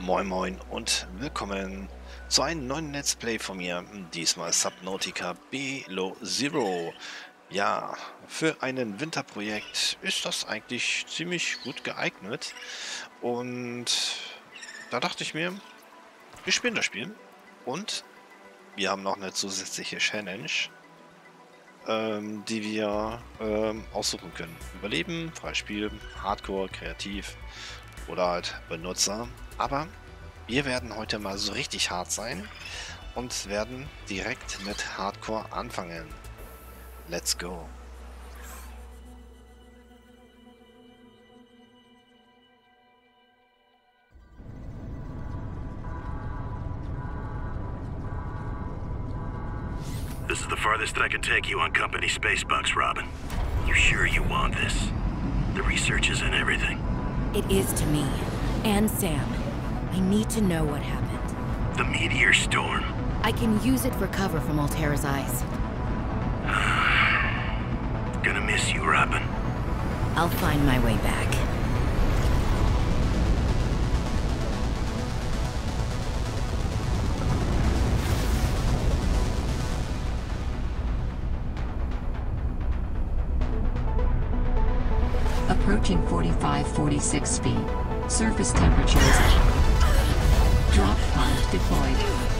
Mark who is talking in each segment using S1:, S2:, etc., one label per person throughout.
S1: Moin Moin und willkommen zu einem neuen Let's Play von mir, diesmal Subnautica Below Zero. Ja, für ein Winterprojekt ist das eigentlich ziemlich gut geeignet und da dachte ich mir, wir spielen das Spiel und wir haben noch eine zusätzliche Challenge, ähm, die wir ähm, aussuchen können. Überleben, Freispiel, Hardcore, Kreativ oder halt Benutzer. Aber wir werden heute mal so richtig hart sein und werden direkt mit Hardcore anfangen. Let's go.
S2: This is the farthest that I can take you on company space bucks, Robin. You sure you want this? The research is in everything.
S3: It is to me. And Sam. I need to know what happened.
S2: The meteor storm.
S3: I can use it for cover from Altera's eyes.
S2: Gonna miss you, Robin.
S3: I'll find my way back.
S4: 46 feet. Surface temperature is... Drop pod deployed.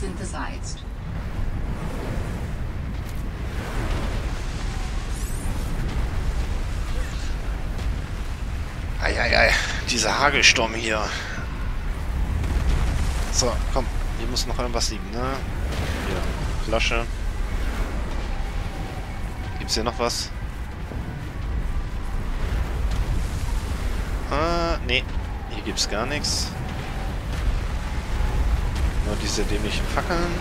S4: Synthesized.
S1: Eieiei, dieser Hagelsturm hier. So, komm, hier muss noch irgendwas liegen, ne? Hier, Flasche. Gibt's hier noch was? Ah, nee. Hier gibt's gar nichts. Nur diese dämlichen Fackeln.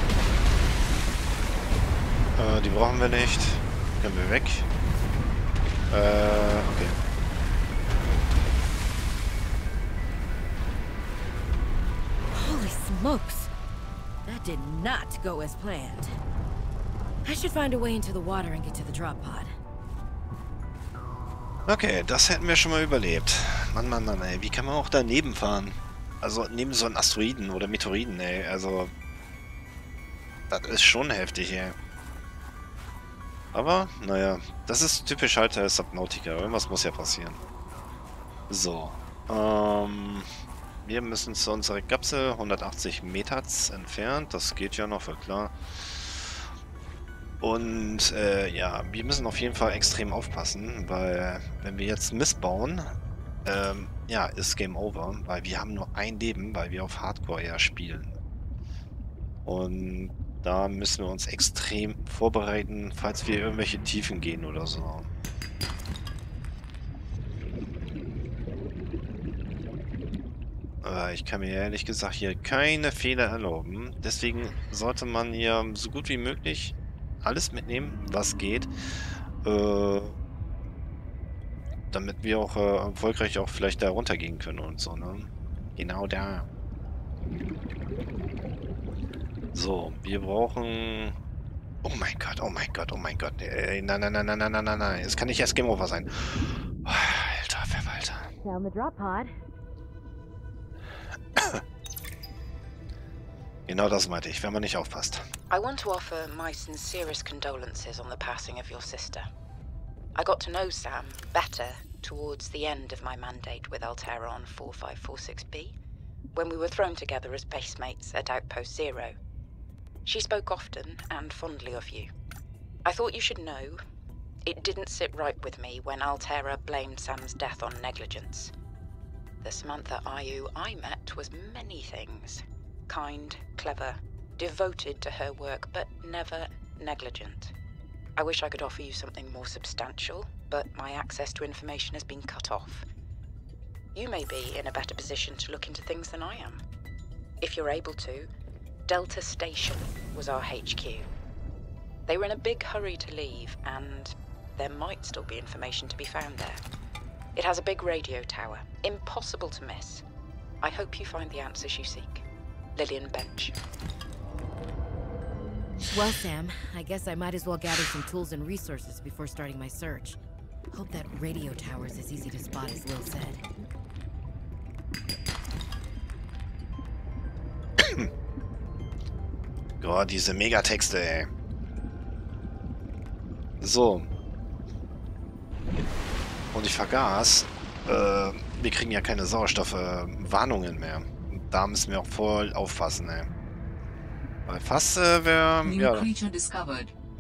S1: Äh, die brauchen wir nicht. Können wir weg. Äh, okay.
S3: Holy smokes! That did not go as planned. I should find a way into the water and get to the drop pod.
S1: Okay, das hätten wir schon mal überlebt. Mann, Mann, Mann, ey. Wie kann man auch daneben fahren? Also neben so einem Asteroiden oder Meteoriten, ey. Also... Das ist schon heftig, ey. Aber, naja. Das ist typisch halt der Subnautica. Irgendwas muss ja passieren. So. Ähm... Wir müssen zu unserer Kapsel 180 Meter entfernt. Das geht ja noch, voll klar. Und äh, ja, wir müssen auf jeden Fall extrem aufpassen, weil wenn wir jetzt missbauen, ähm, ja, ist Game Over, weil wir haben nur ein Leben, weil wir auf Hardcore eher spielen. Und da müssen wir uns extrem vorbereiten, falls wir irgendwelche Tiefen gehen oder so. Aber ich kann mir ehrlich gesagt hier keine Fehler erlauben. Deswegen sollte man hier so gut wie möglich alles mitnehmen, was geht. Äh, damit wir auch äh, erfolgreich auch vielleicht da runtergehen können und so, ne? Genau da. So, wir brauchen... Oh mein Gott, oh mein Gott, oh mein Gott. Nein, nein, nein, nein, nein, nein, nein, nein. Es kann nicht erst Game Over sein. Alter Verwalter.
S3: Found the drop pod.
S1: Genau das meinte ich, wenn man nicht aufpasst.
S5: I want to offer my sincerest condolences on the passing of your sister. I got to know Sam better towards the end of my mandate with Altera on 4546B, when we were thrown together as basemates at Outpost Zero. She spoke often and fondly of you. I thought you should know it didn't sit right with me when Altera blamed Sam's death on negligence. the Samantha Ayu I met was many things. Kind, clever, devoted to her work, but never negligent. I wish I could offer you something more substantial, but my access to information has been cut off. You may be in a better position to look into things than I am. If you're able to, Delta Station was our HQ. They were in a big hurry to leave, and there might still be information to be found there. It has a big radio tower, impossible to miss. I hope you find the answers you seek. Lillian Bench.
S3: Well, Sam, I guess I might as well gather some tools and resources before starting my search. Hope that radio tower's as easy to spot as Lil said.
S1: Gott, diese Megatexte, ey. So. Und ich vergaß, äh, wir kriegen ja keine Sauerstoffwarnungen mehr. Da müssen wir auch voll aufpassen, ey. Weil fast äh, wäre ja.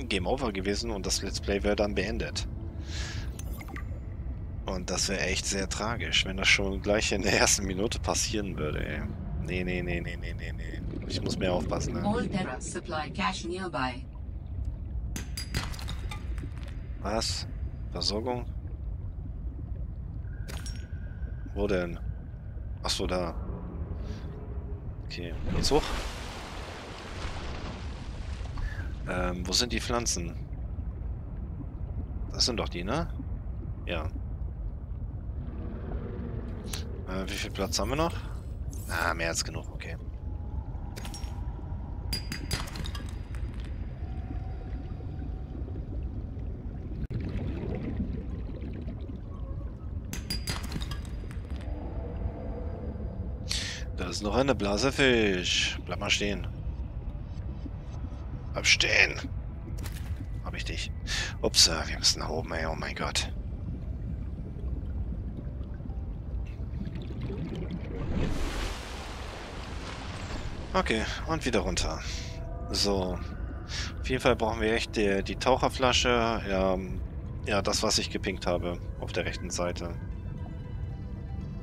S1: Game Over gewesen und das Let's Play wäre dann beendet. Und das wäre echt sehr tragisch, wenn das schon gleich in der ersten Minute passieren würde, ey. Nee, nee, nee, nee, nee, nee, nee. Ich muss mehr aufpassen, ne? Was? Versorgung? Wo denn? Achso, da. Okay, geht's hoch? Ähm, wo sind die Pflanzen? Das sind doch die, ne? Ja. Äh, wie viel Platz haben wir noch? Ah, mehr als genug, okay. Da ist noch eine Blasefisch. Bleib mal stehen. Bleib stehen. Hab ich dich. Ups, äh, wir müssen nach oben, ey. Oh mein Gott. Okay, und wieder runter. So. Auf jeden Fall brauchen wir echt die, die Taucherflasche. Ja, ja, das, was ich gepinkt habe. Auf der rechten Seite.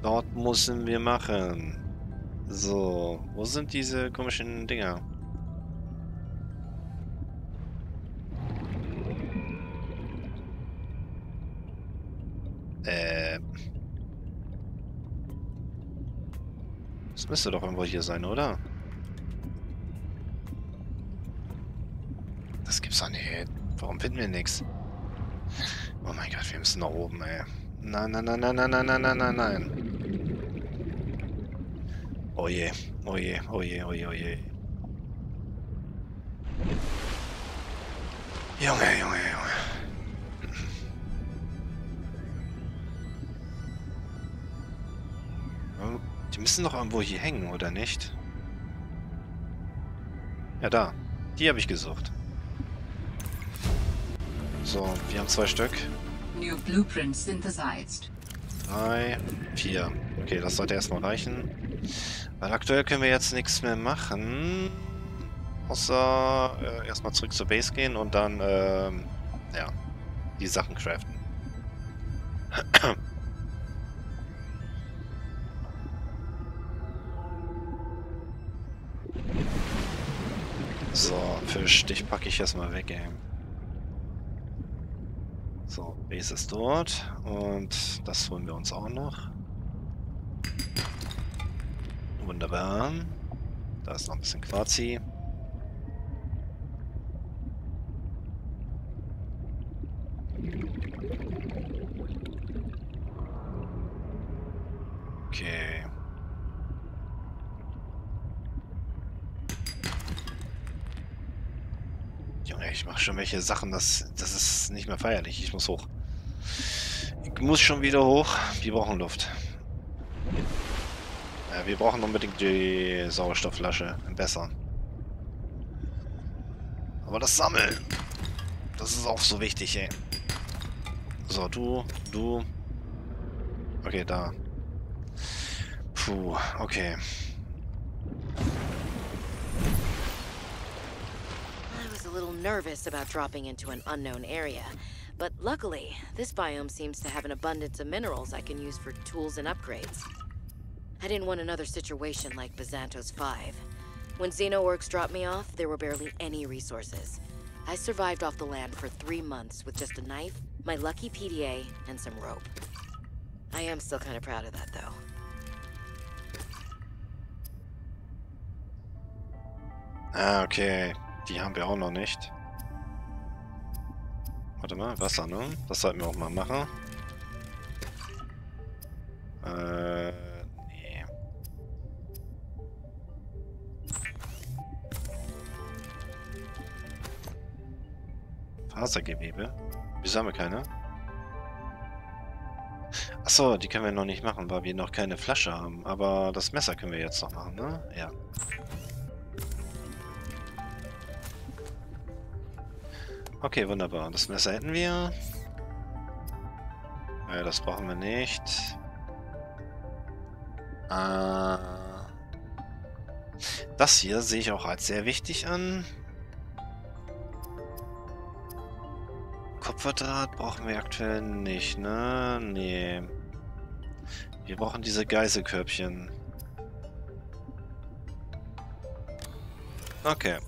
S1: Dort müssen wir machen. So, wo sind diese komischen Dinger? Das müsste doch irgendwo hier sein, oder? Das gibt's doch nicht. Warum finden wir nichts? Oh mein Gott, wir müssen nach oben, ey. Nein, nein, nein, nein, nein, nein, nein, nein, nein, nein. Oh je, oh je, oh je, oh je, oh je. Junge, Die müssen doch irgendwo hier hängen, oder nicht? Ja, da. Die habe ich gesucht. So, wir haben zwei Stück.
S4: New blueprint synthesized.
S1: Drei, vier. Okay, das sollte erstmal reichen. Weil aktuell können wir jetzt nichts mehr machen. Außer äh, erstmal zurück zur Base gehen und dann, ähm, ja, die Sachen craften. Fisch, dich packe ich erstmal weg, ey. So, Base ist dort. Und das holen wir uns auch noch. Wunderbar. Da ist noch ein bisschen Quarzi. Okay. Junge, ich mache schon welche Sachen, das, das ist nicht mehr feierlich. Ich muss hoch. Ich muss schon wieder hoch. Wir brauchen Luft. Ja, wir brauchen unbedingt die Sauerstoffflasche. Besser. Aber das Sammeln, das ist auch so wichtig, ey. So, du, du. Okay, da. Puh, okay.
S3: Little nervous about dropping into an unknown area, but luckily, this biome seems to have an abundance of minerals I can use for tools and upgrades. I didn't want another situation like Byzantos 5. When Xenoworks dropped me off, there were barely any resources. I survived off the land for three months with just a knife, my lucky PDA, and some rope. I am still kind of proud of that, though.
S1: Okay. Die haben wir auch noch nicht. Warte mal, Wasser, ne? Das sollten wir auch mal machen. Äh, nee. Fasergewebe? Wieso haben wir keine? Achso, die können wir noch nicht machen, weil wir noch keine Flasche haben. Aber das Messer können wir jetzt noch machen, ne? Ja. Okay, wunderbar. Das Messer hätten wir. Äh, das brauchen wir nicht. Äh, das hier sehe ich auch als sehr wichtig an. Kupferdraht brauchen wir aktuell nicht, ne? Nee. Wir brauchen diese Geiselkörbchen. Okay.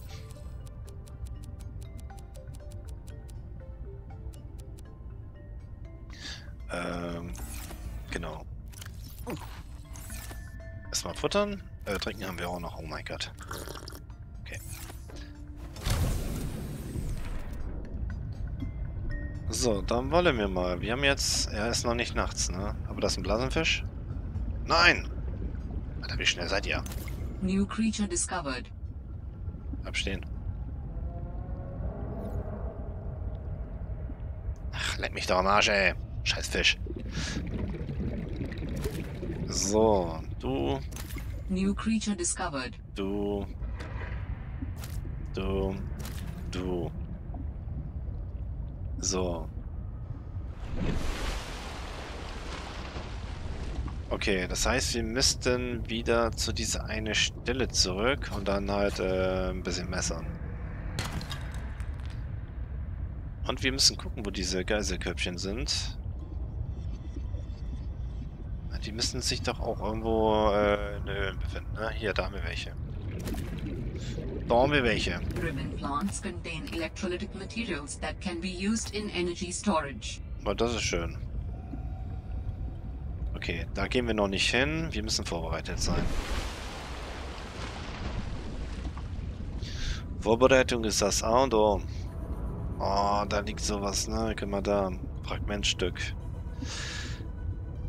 S1: Ähm, genau. Erstmal futtern. Äh, trinken haben wir auch noch. Oh mein Gott. Okay. So, dann wollen wir mal. Wir haben jetzt... Er ist noch nicht nachts, ne? Aber das ist ein Blasenfisch? Nein! Alter, wie schnell seid ihr?
S4: New creature discovered.
S1: Abstehen. Ach, leck mich doch am Arsch, ey. Scheiß Fisch. So, du,
S4: New creature discovered.
S1: du, du, du. So. Okay, das heißt, wir müssten wieder zu dieser eine Stelle zurück und dann halt äh, ein bisschen messern. Und wir müssen gucken, wo diese Geiselköpfchen sind. Die müssen sich doch auch irgendwo äh, in Höhlen befinden, ne? Hier, da haben wir welche. Da haben wir welche.
S4: Ribbon plants contain electrolytic materials that can be used in energy storage.
S1: Aber das ist schön. Okay, da gehen wir noch nicht hin. Wir müssen vorbereitet sein. Vorbereitung ist das A und O. Oh, da liegt sowas, ne? Guck mal da. Fragmentstück.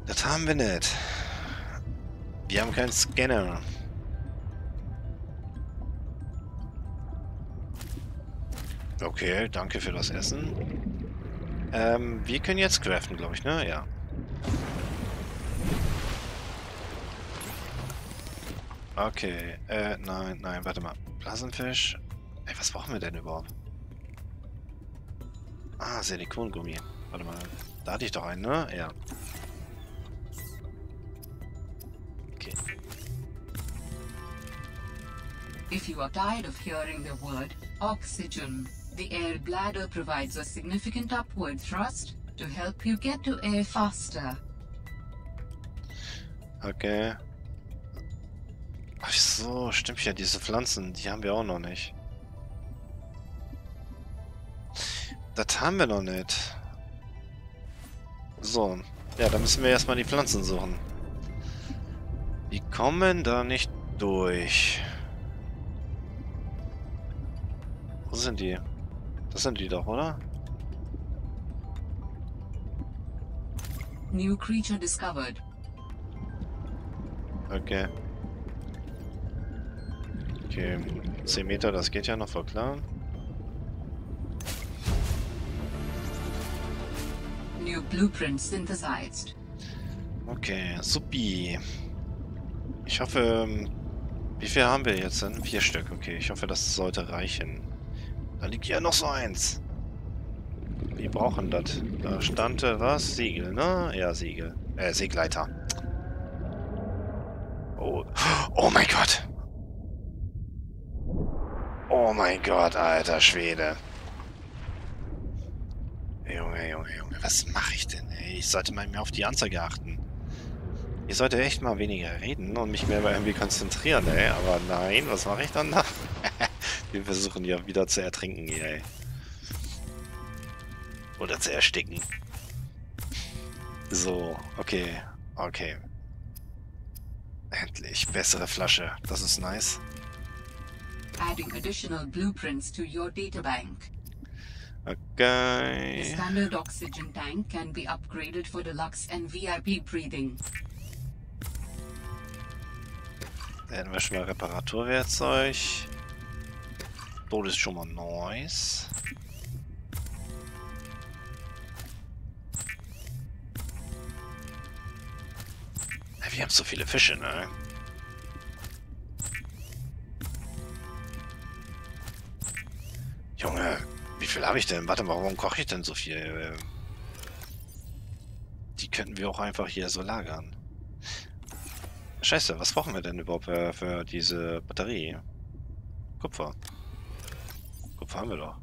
S1: Das haben wir nicht. Wir haben keinen Scanner. Okay, danke für das Essen. Ähm, wir können jetzt craften, glaube ich, ne? Ja. Okay, äh, nein, nein, warte mal. Blasenfisch. Ey, was brauchen wir denn überhaupt? Ah, Silikongummi. Warte mal. Da hatte ich doch einen, ne? Ja. Okay.
S4: If you are tired of hearing the word oxygen, the air bladder provides a significant upward thrust to help you get to air faster.
S1: Okay. Ach so, stimmt ja, diese Pflanzen, die haben wir auch noch nicht. Das haben wir noch nicht. So. Ja, dann müssen wir erstmal die Pflanzen suchen. Kommen da nicht durch. Wo sind die? Das sind die doch, oder?
S4: New creature discovered.
S1: Okay. Okay. 10 Meter, das geht ja noch voll klar.
S4: New blueprint synthesized.
S1: Okay, supi. Ich hoffe, ähm, wie viel haben wir jetzt denn? Vier Stück, okay. Ich hoffe, das sollte reichen. Da liegt ja noch so eins. Wir brauchen das. Da stand was? Siegel, ne? Ja, Siegel. Äh, Segleiter. Oh. Oh mein Gott. Oh mein Gott, alter Schwede. Junge, Junge, Junge, was mache ich denn, ey? Ich sollte mal mehr auf die Anzeige achten. Ich sollte echt mal weniger reden und mich mehr irgendwie konzentrieren, ey. Aber nein, was mache ich dann da? Wir versuchen ja wieder zu ertrinken hier, ey. Oder zu ersticken. So, okay. Okay. Endlich. Bessere Flasche. Das ist nice.
S4: Adding additional blueprints to your databank. The
S1: Okay.
S4: standard oxygen tank can be upgraded for deluxe and VIP breathing.
S1: Hätten wir schon mal Reparaturwerkzeug. Tod ist schon mal nice. Wir haben so viele Fische, ne? Junge, wie viel habe ich denn? Warte mal, warum koche ich denn so viel? Die könnten wir auch einfach hier so lagern. Scheiße, was brauchen wir denn überhaupt für, für diese Batterie? Kupfer. Kupfer haben wir doch.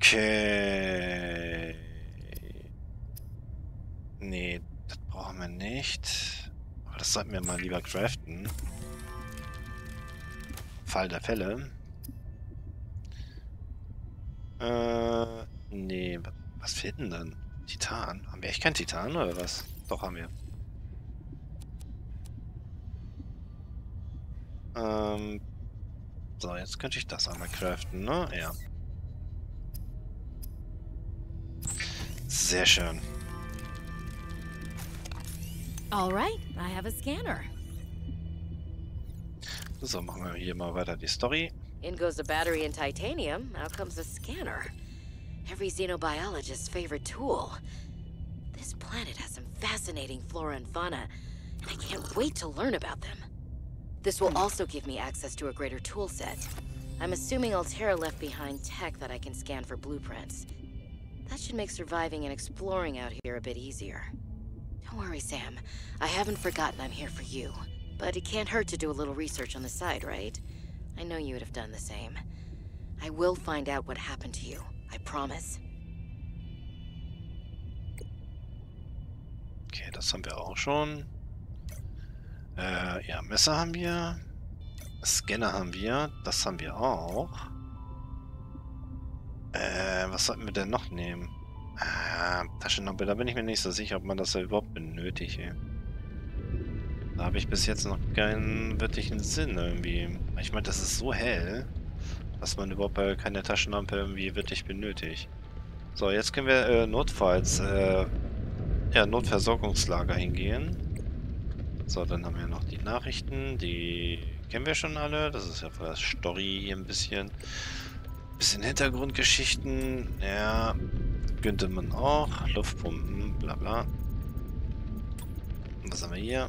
S1: Okay. Nee, das brauchen wir nicht. Aber das sollten wir mal lieber craften. Fall der Fälle. Äh, nee, wa- was fehlt denn dann? Titan? Haben wir echt kein Titan oder was? Doch, haben wir. Ähm, so, jetzt könnte ich das einmal craften, ne? Ja. Sehr schön.
S3: All right, I have a scanner.
S1: So, machen wir hier mal weiter die Story.
S3: In goes a battery in titanium, out comes a scanner. Every xenobiologist's favorite tool. This planet has some fascinating flora and fauna, and I can't wait to learn about them. This will also give me access to a greater tool set. I'm assuming Altera left behind tech that I can scan for blueprints. That should make surviving and exploring out here a bit easier. Don't worry, Sam. I haven't forgotten I'm here for you. But it can't hurt to do a little research on the side, right? I know you would have done the same. I will find out what happened to you. I promise.
S1: Okay, das haben wir auch schon. Äh, ja, Messer haben wir. Scanner haben wir. Das haben wir auch. Äh, was sollten wir denn noch nehmen? Ah, Taschenlampe, da bin ich mir nicht so sicher, ob man das überhaupt benötigt. Ey. Da habe ich bis jetzt noch keinen wirklichen Sinn irgendwie. Ich meine, das ist so hell, dass man überhaupt keine Taschenlampe irgendwie wirklich benötigt. So, jetzt können wir äh, notfalls äh, ja, Notversorgungslager hingehen. So, dann haben wir noch die Nachrichten. Die kennen wir schon alle. Das ist ja für das Story hier ein bisschen. Bisschen Hintergrundgeschichten. Ja, könnte man auch. Luftpumpen, bla bla. Was haben wir hier?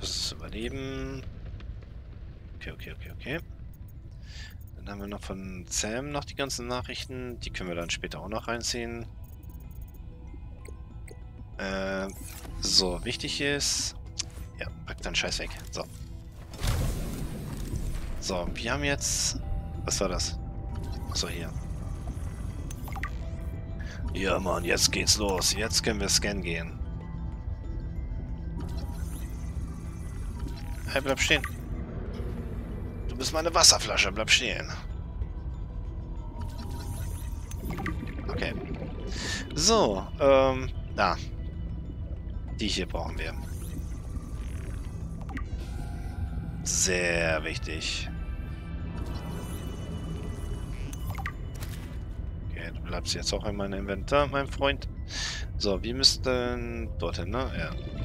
S1: Das ist Überleben. Okay, okay, okay, okay. Dann haben wir noch von Sam noch die ganzen Nachrichten. Die können wir dann später auch noch reinziehen. Äh, so, wichtig ist... Ja, pack deinen Scheiß weg. So. So, wir haben jetzt... Was war das? Achso, hier. Ja, Mann, jetzt geht's los. Jetzt können wir scannen gehen. Hey, bleib stehen. Du bist meine Wasserflasche, bleib stehen. Okay. So, ähm, da. Die hier brauchen wir. Sehr wichtig. Okay, du bleibst jetzt auch in meinem Inventar, mein Freund. So, wir müssten dorthin, ne? Ja.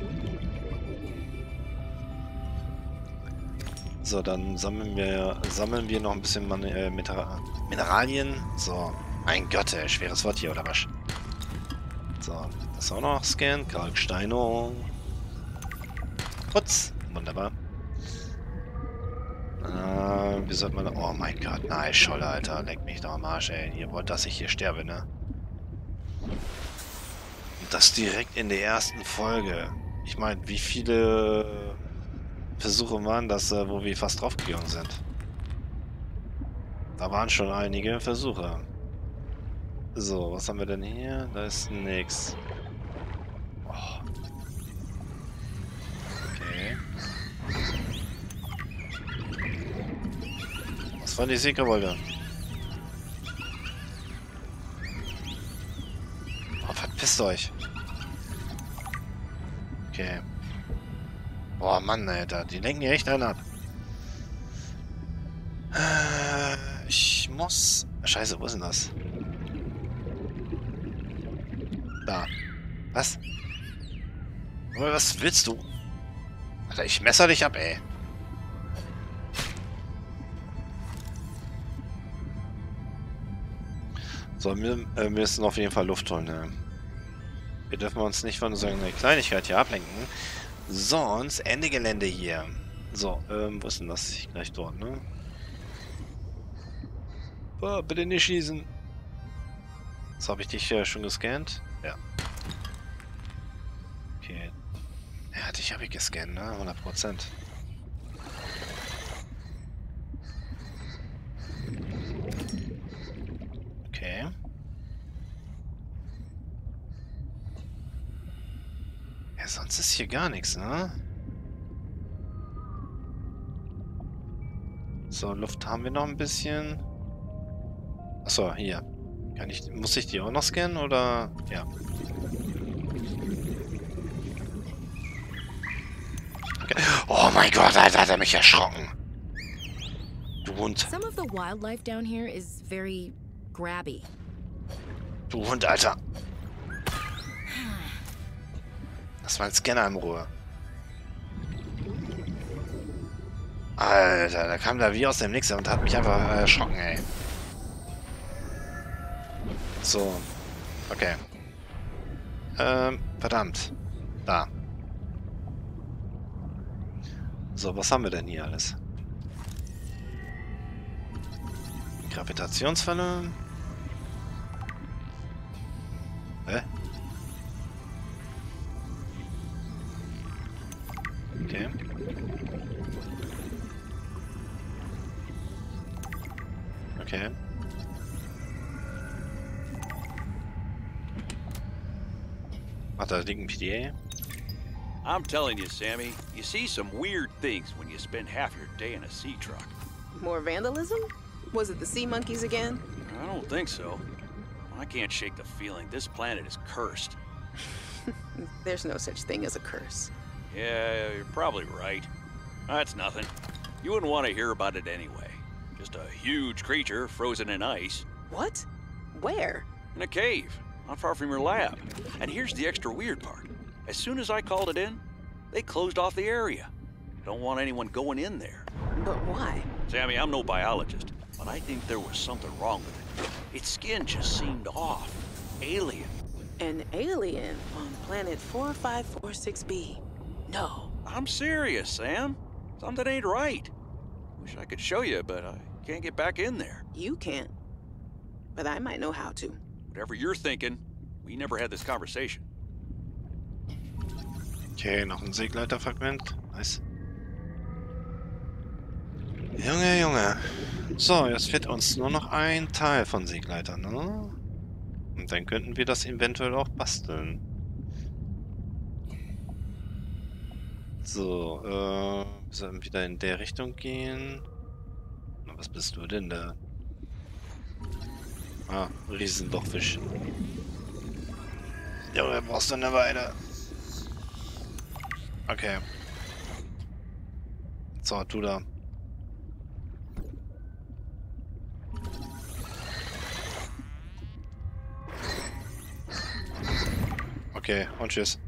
S1: So, dann sammeln wir, sammeln wir noch ein bisschen Man äh, Minera- Mineralien. So, mein Gott, ey, schweres Wort hier, oder was? So, das auch noch scannen. Kalksteinung. Putz. Wunderbar. Äh, wie sollte man... Oh mein Gott, nein, Scholle, Alter. Leck mich doch am Arsch, ey. Ihr wollt, dass ich hier sterbe, ne? Und das direkt in der ersten Folge. Ich meine, wie viele Versuche waren das, äh, wo wir fast draufgegangen sind? Da waren schon einige Versuche. So, was haben wir denn hier? Da ist nix. Oh. Okay. Was war die Siegerwolle? Oh, verpisst euch. Okay. Boah, Mann, Alter. Die lenken hier echt einen ab. Äh, ich muss... Scheiße, wo ist denn das? Da. Was? Was willst du? Alter, ich messer dich ab, ey. So, wir, äh, müssen auf jeden Fall Luft holen, ne? Wir dürfen uns nicht von so einer Kleinigkeit hier ablenken. Sonst Ende Gelände hier. So, ähm, wo ist denn das? Gleich dort, ne? Oh, bitte nicht schießen. So, habe ich dich äh, schon gescannt? Ja. Okay. Ja, dich habe ich gescannt, ne? 100 Prozent. Okay. Ja, sonst ist hier gar nichts, ne? So, Luft haben wir noch ein bisschen. Achso, hier. Kann ich, muss ich die auch noch scannen, oder? Ja. Okay. Oh mein Gott, Alter, hat er mich erschrocken. Du Hund.
S3: Some of the wildlife down here is very grabby.
S1: Du Hund, Alter. Lass mal einen Scanner in Ruhe. Alter, da kam da wie aus dem Nix und hat mich einfach erschrocken, ey. So. Okay. Ähm, verdammt. Da. So, was haben wir denn hier alles? Gravitationsfalle. Okay. Okay. Ach, da liegt ein PDA.
S6: I'm telling you, Sammy, you see some weird things when you spend half your day in a sea truck.
S7: More vandalism? Was it the sea monkeys again?
S6: I don't think so. I can't shake the feeling this planet is cursed.
S7: There's no such thing as a curse.
S6: Yeah, you're probably right. That's nothing. You wouldn't want to hear about it anyway. Just a huge creature frozen in ice
S7: What? Where?
S6: in a cave, not far from your lab. And here's the extra weird part. As soon as I called it in, they closed off the area. Don't want anyone going in there.
S7: But why?
S6: Sammy, I'm no biologist, but I think there was something wrong with it. Its skin just seemed off. Alien.
S7: An alien on planet 4546b. No.
S6: I'm serious, Sam. Something ain't right. Wish I could show you, but I can't get back in there.
S7: You can't. But I might know how to.
S6: Whatever you're thinking, we never had this conversation.
S1: Okay, noch ein Segleiterfragment. Nice. Junge, Junge. So, jetzt fehlt uns nur noch ein Teil von Segleiter, ne? Und dann könnten wir das eventuell auch basteln. So, äh, wir sollten wieder in der Richtung gehen. Na, was bist du denn da? Ah, Riesenlochfisch. Junge, brauchst du eine Weile. Okay. So, du da. Okay, und tschüss.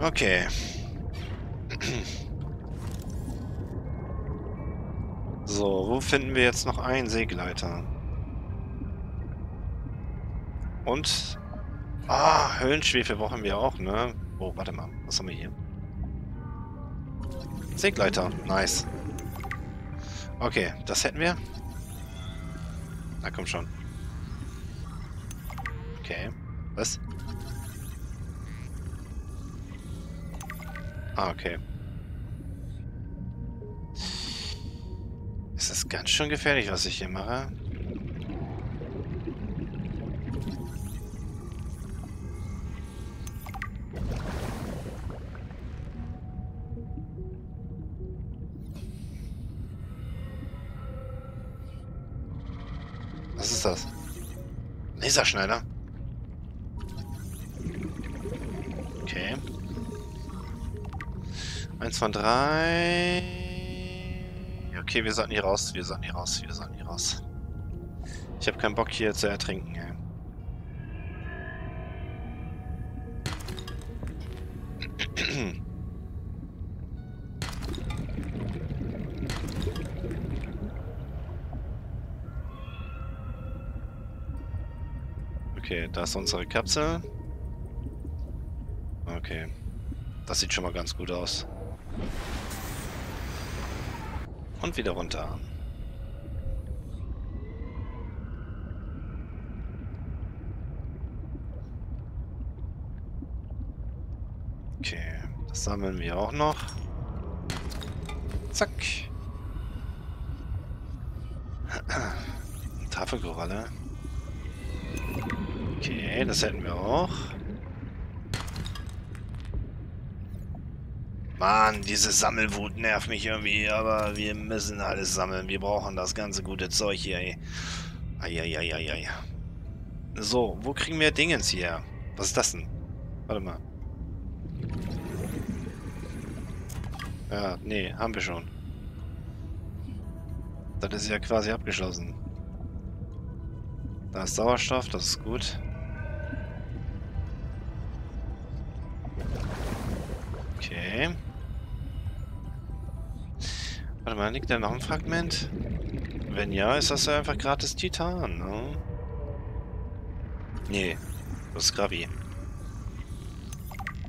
S1: Okay. So, wo finden wir jetzt noch einen Seegleiter? Und... Ah, Höhlenschwefel brauchen wir auch, ne? Oh, warte mal. Was haben wir hier? Seegleiter. Nice. Okay, das hätten wir. Na komm schon. Okay. Was? Ah, okay. Es ist ganz schön gefährlich, was ich hier mache. Was ist das? Laserschneider? Eins von drei. Okay, wir sollten hier raus. Wir sollten hier raus. Wir sollten hier raus. Ich habe keinen Bock hier zu ertrinken, ey. Okay, da ist unsere Kapsel. Okay. Das sieht schon mal ganz gut aus. Und wieder runter. Okay, das sammeln wir auch noch. Zack. Tafelkoralle. Okay, das hätten wir auch. Mann, diese Sammelwut nervt mich irgendwie, aber wir müssen alles sammeln. Wir brauchen das ganze gute Zeug hier, ey. Eieieiei. So, wo kriegen wir Dingens hier? Was ist das denn? Warte mal. Ja, nee, haben wir schon. Das ist ja quasi abgeschlossen. Da ist Sauerstoff, das ist gut. Mal, liegt da noch ein Fragment? Wenn ja, ist das ja einfach gratis Titan, ne? Nee, das ist Gravi.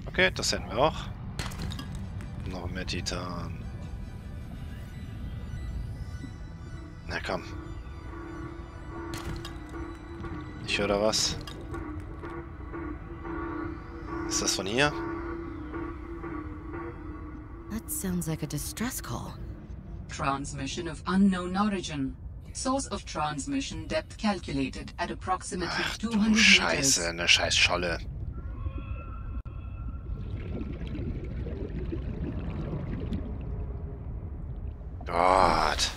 S1: Okay, das hätten wir auch. Noch mehr Titan. Na komm. Ich höre da was. Ist das von hier?
S3: That sounds like a distress call.
S4: Transmission of unknown origin. Source of transmission depth calculated at approximately
S1: Ach du
S4: 200
S1: Scheiße,
S4: meters.
S1: eine scheiß Scholle. Gott.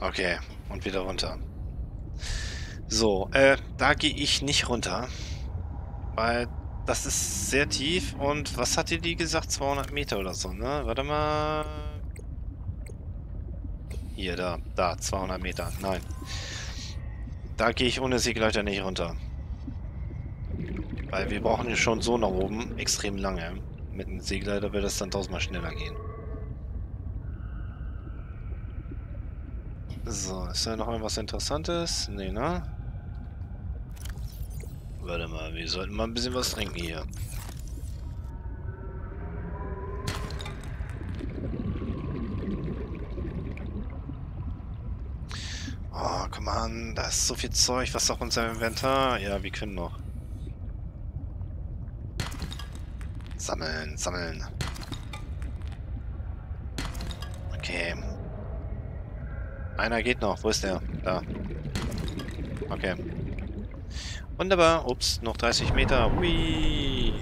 S1: Okay, und wieder runter. So, äh, da gehe ich nicht runter. Weil das ist sehr tief und was hat die gesagt? 200 Meter oder so, ne? Warte mal. Hier, da, da, 200 Meter. Nein. Da gehe ich ohne Seegleiter nicht runter. Weil wir brauchen ja schon so nach oben extrem lange. Mit einem Seegleiter wird es dann tausendmal schneller gehen. So, ist da noch irgendwas Interessantes? Nee, ne? Warte mal, wir sollten mal ein bisschen was trinken hier. Oh, komm an, da ist so viel Zeug. Was auf unserem Inventar? Ja, wir können noch. Sammeln, sammeln. Okay. Einer geht noch. Wo ist der? Da. Okay. Wunderbar. Ups, noch 30 Meter. Hui.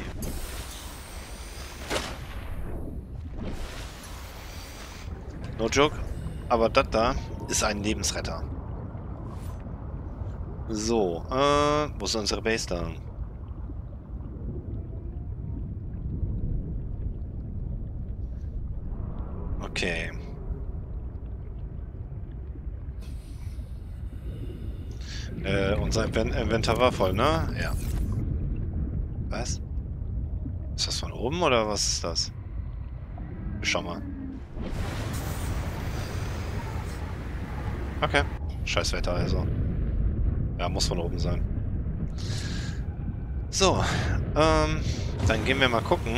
S1: No joke. Aber das da ist ein Lebensretter. So, äh, wo ist unsere Base da? Okay. Äh, unser Inven Inventar war voll, ne? Ja. Was? Ist das von oben oder was ist das? Schau mal. Okay. Scheiß Wetter also. Ja, muss von oben sein. So, ähm, dann gehen wir mal gucken.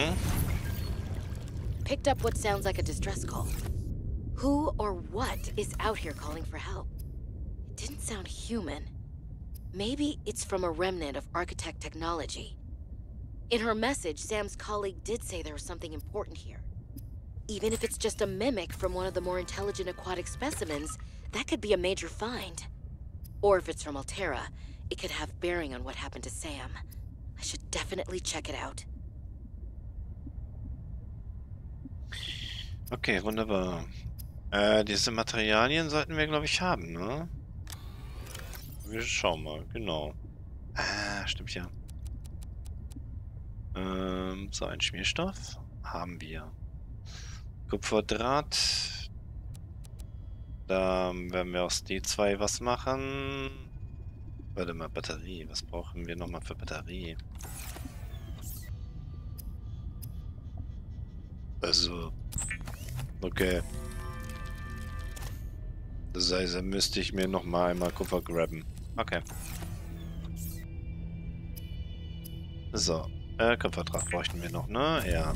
S3: Picked up what sounds like a distress call. Who or what is out here calling for help? It didn't sound human. Maybe it's from a remnant of architect technology. In her message, Sam's colleague did say there was something important here. Even if it's just a mimic from one of the more intelligent aquatic specimens, that could be a major find. Or if it's from Altera, it could have bearing on what happened to Sam. I should definitely check it out.
S1: Okay, wunderbar. Äh, diese Materialien sollten wir, glaube ich, haben, ne? Wir schauen mal, genau. Ah, stimmt ja. Ähm, so, ein Schmierstoff haben wir. Kupferdraht. Da werden wir aus D2 was machen. Warte mal, Batterie. Was brauchen wir nochmal für Batterie? Also. Okay. Das heißt, dann müsste ich mir nochmal einmal Kupfer graben. Okay. So. Äh, Kupferdraht bräuchten wir noch, ne? Ja.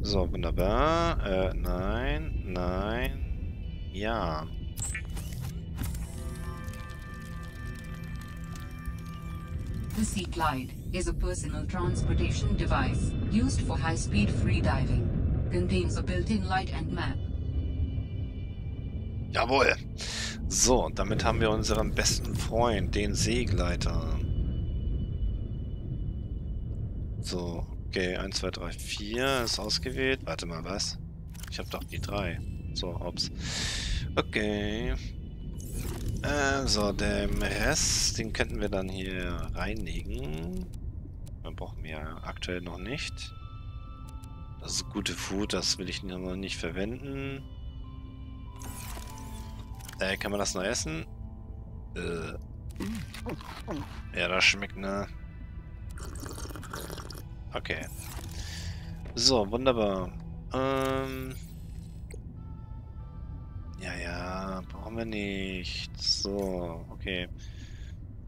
S1: So, wunderbar. Äh, nein, nein, ja.
S4: The Sea Glide is a personal transportation device used for high-speed freediving. Contains a built-in light and map.
S1: Jawohl. So, und damit haben wir unseren besten Freund, den Seegleiter. So, okay, 1, 2, 3, 4 ist ausgewählt. Warte mal, was? Ich habe doch die 3. So, ups. Okay. Äh, so, den Rest, den könnten wir dann hier reinlegen. Den brauchen wir aktuell noch nicht. Das ist gute Food, das will ich noch nicht verwenden. Äh, kann man das noch essen? Äh. Ja, das schmeckt, ne? Okay. So, wunderbar. Ähm. Ja, ja, brauchen wir nicht. So, okay.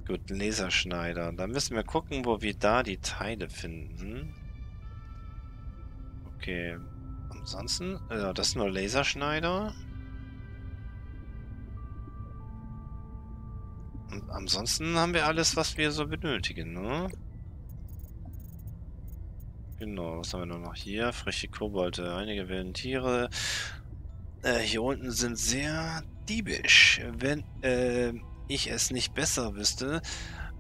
S1: Gut, Laserschneider. Dann müssen wir gucken, wo wir da die Teile finden. Okay. Ansonsten, ja, das ist nur Laserschneider. Ansonsten haben wir alles, was wir so benötigen, ne? Genau, was haben wir nur noch hier? Freche Kobolde, einige wilden Tiere. Äh, hier unten sind sehr diebisch. Wenn äh, ich es nicht besser wüsste,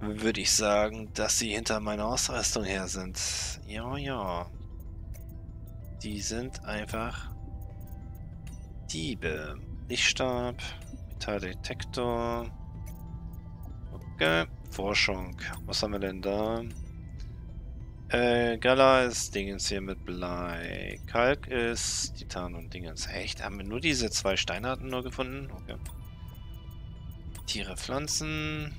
S1: würde ich sagen, dass sie hinter meiner Ausrüstung her sind. Ja, ja. Die sind einfach Diebe. Lichtstab, Metalldetektor. Okay, Forschung. Was haben wir denn da? Äh, Gala ist Dingens hier mit Blei. Kalk ist Titan und Dingens. Echt? Haben wir nur diese zwei Steinarten nur gefunden? Okay. Tiere, Pflanzen.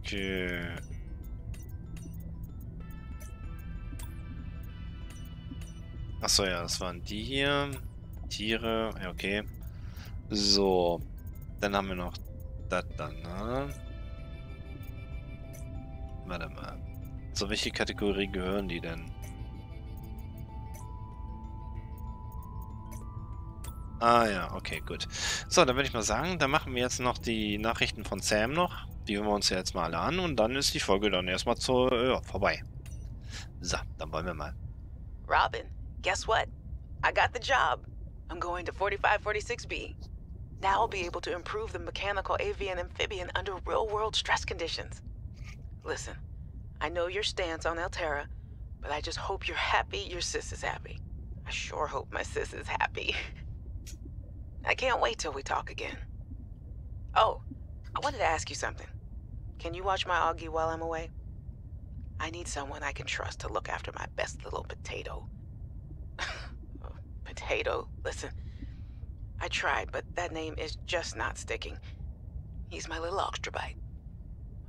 S1: Okay. Achso, ja, das waren die hier. Tiere, ja, okay. So. Dann haben wir noch das dann, ne? Warte mal. Zu welche Kategorie gehören die denn? Ah ja, okay, gut. So, dann würde ich mal sagen, dann machen wir jetzt noch die Nachrichten von Sam noch. Die hören wir uns ja jetzt mal alle an und dann ist die Folge dann erstmal zu, ja, vorbei. So, dann wollen wir mal.
S7: Robin, guess what? I got the job. I'm going to 4546B. Now I'll be able to improve the mechanical avian amphibian under real-world stress conditions. Listen, I know your stance on Altera, but I just hope you're happy your sis is happy. I sure hope my sis is happy. I can't wait till we talk again. Oh, I wanted to ask you something. Can you watch my Augie while I'm away? I need someone I can trust to look after my best little potato. potato? Listen, I tried, but that name is just not sticking. He's my little Oxtrabite.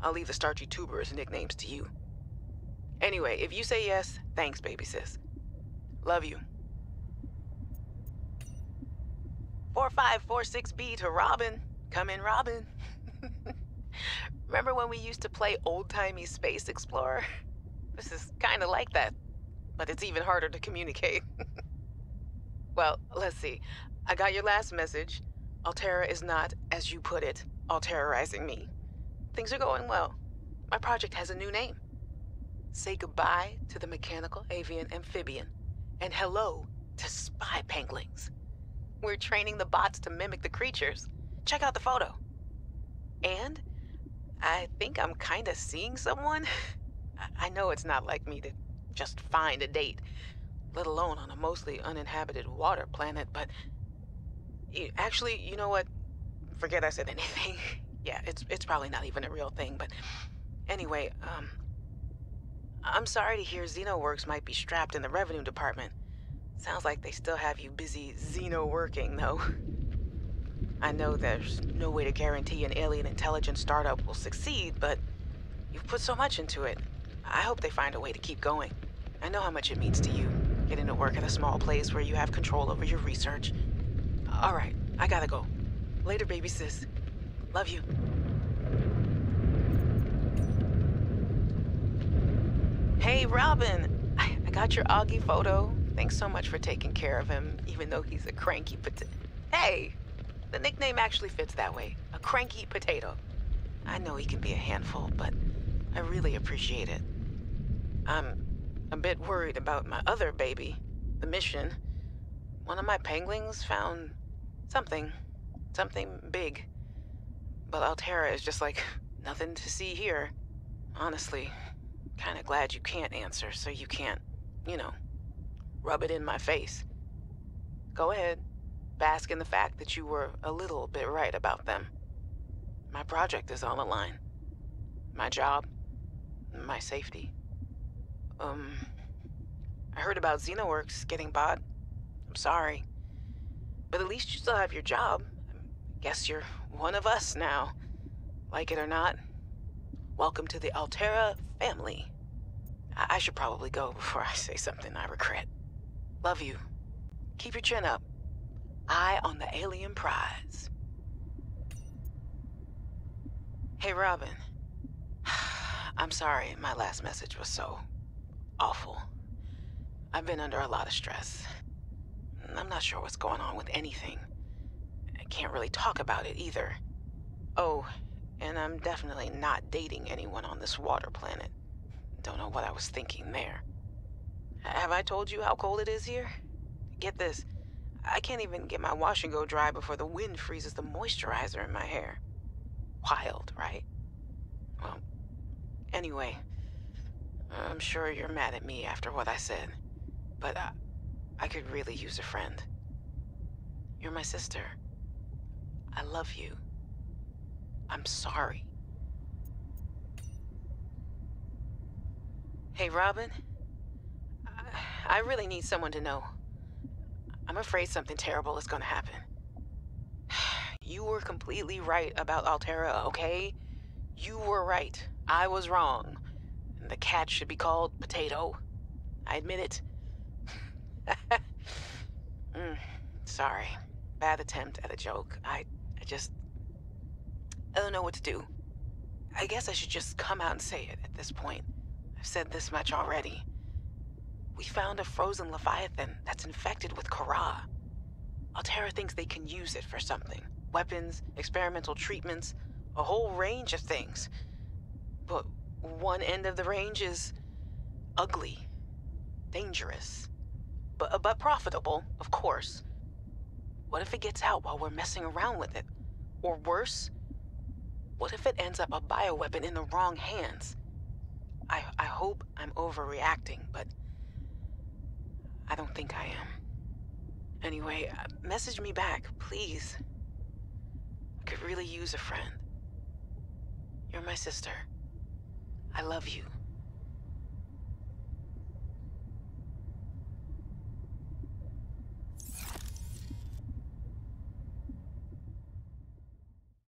S7: I'll leave the starchy tuberous nicknames to you. Anyway, if you say yes, thanks, baby sis. Love you. 4546B to Robin. Come in, Robin. Remember when we used to play old-timey Space Explorer? This is kind of like that, but it's even harder to communicate. well, let's see. I got your last message. Altera is not, as you put it, alterrorizing me. Things are going well. My project has a new name. Say goodbye to the mechanical avian amphibian, and hello to spy panglings. We're training the bots to mimic the creatures. Check out the photo. And I think I'm kinda seeing someone. I know it's not like me to just find a date, let alone on a mostly uninhabited water planet, but actually, you know what? Forget I said anything. yeah, it's it's probably not even a real thing, but anyway, um I'm sorry to hear XenoWorks might be strapped in the revenue department. Sounds like they still have you busy Xeno working, though. I know there's no way to guarantee an alien intelligence startup will succeed, but you've put so much into it. I hope they find a way to keep going. I know how much it means to you, getting to work at a small place where you have control over your research. All right, I gotta go. Later, baby sis. Love you. Hey, Robin. I, I got your Augie photo. Thanks so much for taking care of him, even though he's a cranky potato. Hey! The nickname actually fits that way. A cranky potato. I know he can be a handful, but I really appreciate it. I'm a bit worried about my other baby, the mission. One of my penguins found something. Something big. But Altera is just like, nothing to see here. Honestly, kinda glad you can't answer, so you can't, you know, rub it in my face. Go ahead. Bask in the fact that you were a little bit right about them. My project is on the line. My job. My safety. Um... I heard about XenoWorks getting bought. I'm sorry. But at least you still have your job. Guess you're one of us now. Like it or not. Welcome to the Altera family. I, I should probably go before I say something I regret. Love you. Keep your chin up. Eye on the alien prize. Hey, Robin. I'm sorry my last message was so awful. I've been under a lot of stress. I'm not sure what's going on with anything. I can't really talk about it either. Oh, and I'm definitely not dating anyone on this water planet. Don't know what I was thinking there. Have I told you how cold it is here? Get this. I can't even get my wash and go dry before the wind freezes the moisturizer in my hair. Wild, right? Well, anyway, I'm sure you're mad at me after what I said, but I, I could really use a friend. You're my sister. I love you. I'm sorry. Hey, Robin? I really need someone to know. I'm afraid something terrible is gonna happen. You were completely right about Altera, okay? You were right. I was wrong. And the cat should be called Potato. I admit it. Mm, sorry. Bad attempt at a joke. I, I just... I don't know what to do. I guess I should just come out and say it at this point. I've said this much already. We found a frozen Leviathan that's infected with Kharaa. Altera thinks they can use it for something. Weapons, experimental treatments, a whole range of things. But one end of the range is ugly, dangerous, but, but profitable, of course. What if it gets out while we're messing around with it? Or worse, what if it ends up a bioweapon in the wrong hands? I, I hope I'm overreacting, but I don't think I am. Anyway, uh, message me back, please. I could really use a friend. You're my sister. I love you.